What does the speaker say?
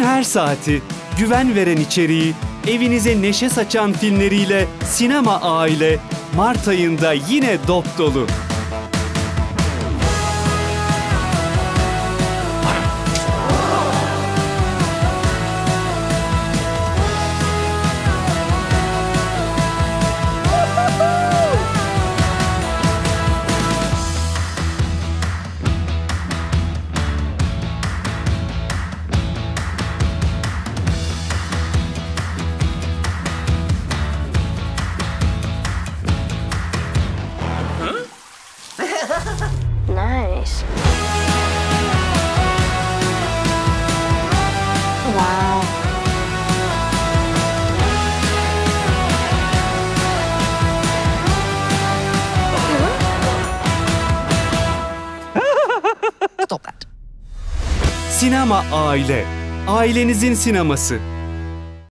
Haber saati, güven veren içeriği, evinize neşe saçan filmleriyle Sinema Aile Mart ayında yine dop dolu. Nice. Wow. Stop that. Sinema Aile, ailenizin sineması.